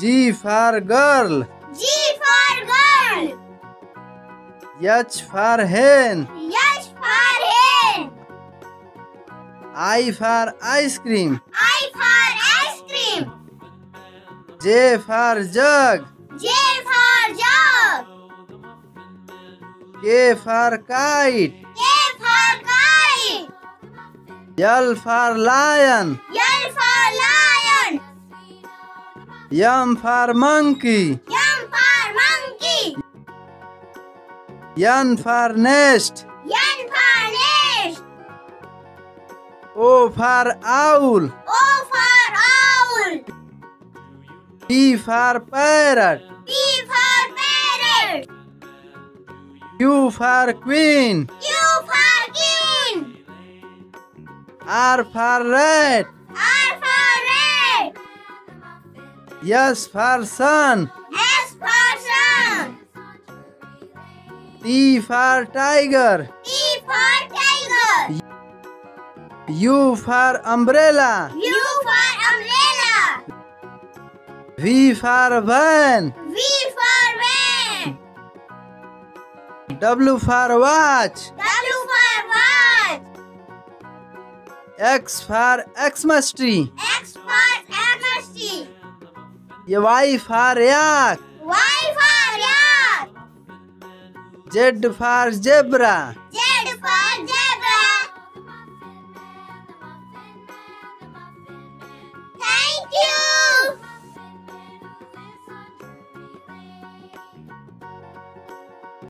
G for girl. G for girl. H for hen. H for hen. I for ice cream. I for ice cream. J for jug. J for jug. K for kite. K for kite. L for lion. L for lion. M for monkey. M for monkey. N for nest. N for nest. O for owl. O for owl. P for parrot. P for parrot. Q for queen. Q for queen. R for rat. S for sun. S for sun. T for tiger. T for tiger. U for umbrella. U for umbrella. V for van. V for van. W for watch. W for watch. X for Xmas tree. X. ये Y for yak Y for yak Z for zebra. Z for zebra.